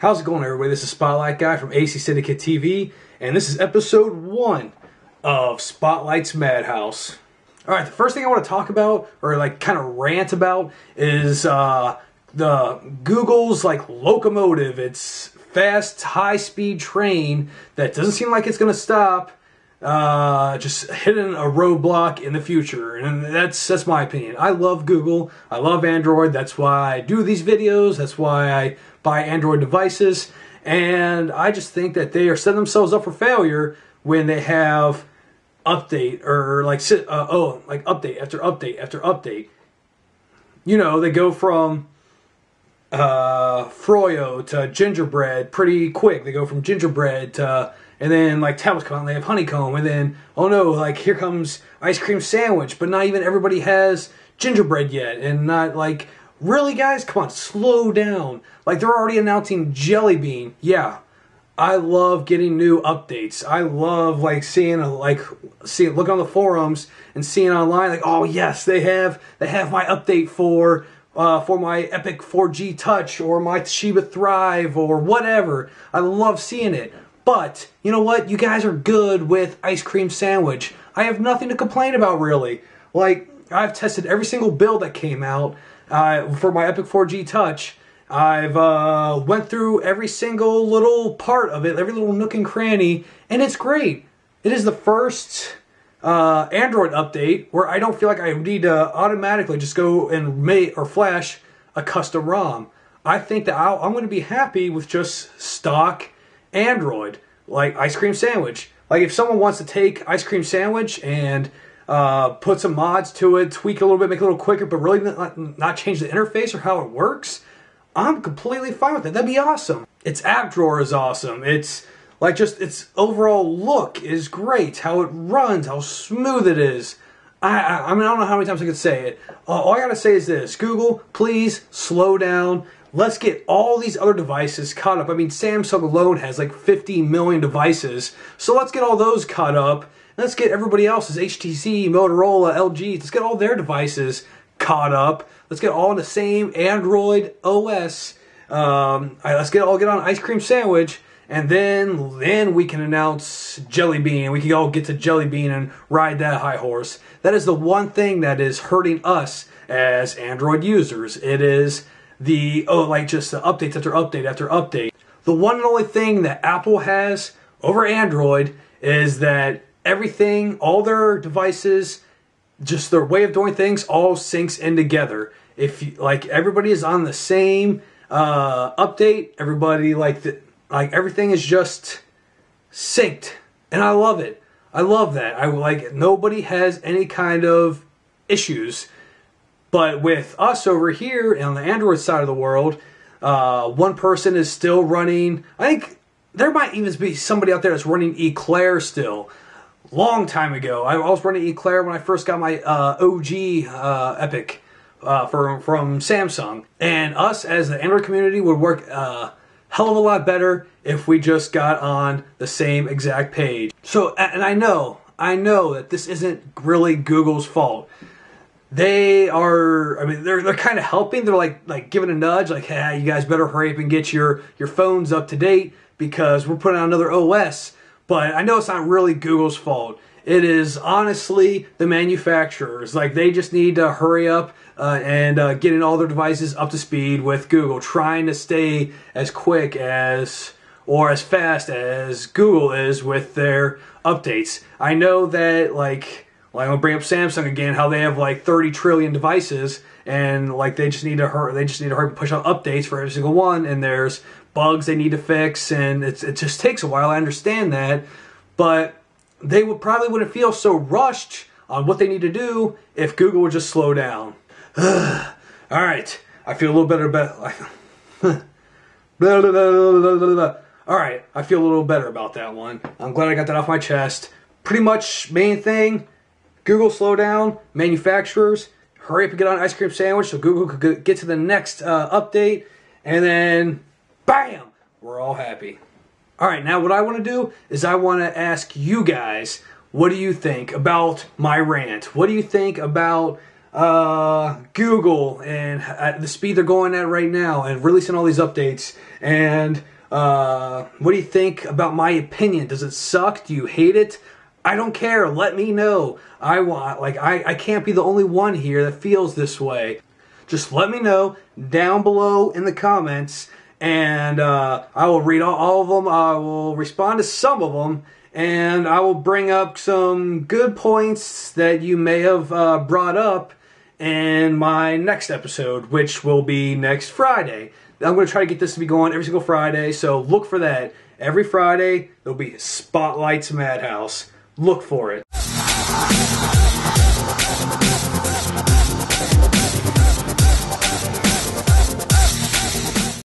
How's it going, everybody? This is Spotlite Guy from AC Syndicate TV, and this is episode one of Spotlites Madhouse. All right, the first thing I want to talk about, or like kind of rant about, is uh, the Google's like locomotive. It's fast, high-speed train that doesn't seem like it's going to stop. Uh, just hitting a roadblock in the future, and that's that's my opinion. I love Google. I love Android. That's why I do these videos. That's why I buy Android devices, and I just think that they are setting themselves up for failure when they have update or like uh, oh like update after update after update. You know, they go from uh, Froyo to gingerbread pretty quick. They go from gingerbread to and then like tablets come out and they have honeycomb, and then oh no, like here comes ice cream sandwich, but not even everybody has gingerbread yet, and not like really guys, come on, slow down. Like they're already announcing Jelly Bean, yeah. I love getting new updates. I love like seeing like seeing look on the forums and seeing online like oh yes they have they have my update for uh, for my Epic 4G Touch or my Toshiba Thrive or whatever. I love seeing it. But you know what? You guys are good with ice cream sandwich. I have nothing to complain about really. Like I've tested every single build that came out uh, for my Epic 4G Touch. I've uh, went through every single little part of it, every little nook and cranny, and it's great. It is the first uh, Android update where I don't feel like I need to automatically just go and make or flash a custom ROM. I think that i am going to be happy with just stock Android, like Ice Cream Sandwich. Like if someone wants to take Ice Cream Sandwich and uh, put some mods to it, tweak it a little bit, make it a little quicker, but really not, not change the interface or how it works, I'm completely fine with it. That'd be awesome. Its app drawer is awesome. It's like just its overall look is great. How it runs, how smooth it is. I, I, I mean, I don't know how many times I could say it. all I gotta say is this: Google, please slow down. Let's get all these other devices caught up. I mean, Samsung alone has like 50 million devices, so let's get all those caught up. Let's get everybody else's HTC, Motorola, LG. Let's get all their devices caught up. Let's get all in the same Android OS. Um, let's get all get on ice cream sandwich, and then then we can announce Jelly Bean. We can all get to Jelly Bean and ride that high horse. That is the one thing that is hurting us as Android users. It is the oh like just the updates after update after update. The one and only thing that Apple has over Android is that everything, all their devices, just their way of doing things all syncs in together. If you, like everybody is on the same uh, update, everybody like the, like everything is just synced, and I love it. I love that. I like nobody has any kind of issues but with us over here on the Android side of the world, uh, one person is still running. I think there might even be somebody out there that's running Eclair still. Long time ago, I was running Eclair when I first got my uh, OG uh, Epic uh, from from Samsung, and us as the Android community would work a uh, hell of a lot better if we just got on the same exact page. So, and I know, I know that this isn't really Google's fault they are i mean they're, they're kind of helping. They're like like giving a nudge like hey you guys better hurry up and get your your phones up to date because we're putting out another os but i know it's not really google's fault. It is honestly the manufacturers. Like they just need to hurry up uh, and uh, getting all their devices up to speed with google trying to stay as quick as or as fast as google is with their updates. I know that like like gonna bring up Samsung again, how they have like 30 trillion devices, and like they just need to hurry, they just need to hurry push out updates for every single one, and there's bugs they need to fix, and it's, it just takes a while. I understand that, but they would probably wouldn't feel so rushed on what they need to do if Google would just slow down. All right, I feel a little better about. All right, I feel a little better about that one. I'm glad I got that off my chest. Pretty much main thing Google slow down, manufacturers, hurry up and get on ice cream sandwich so Google could get to the next uh, update, and then bam, we're all happy. All right, now what I want to do is I want to ask you guys, what do you think about my rant? What do you think about uh, Google and at the speed they're going at right now and releasing all these updates. And uh, what do you think about my opinion? Does it suck? Do you hate it? I don't care. Let me know. I want, like, I, I can't be the only one here that feels this way. Just let me know down below in the comments, and uh, I will read all, all of them. I will respond to some of them, and I will bring up some good points that you may have uh, brought up in my next episode, which will be next Friday. I'm going to try to get this to be going every single Friday, so look for that. Every Friday, there'll be Spotlites Madhouse. Look for it.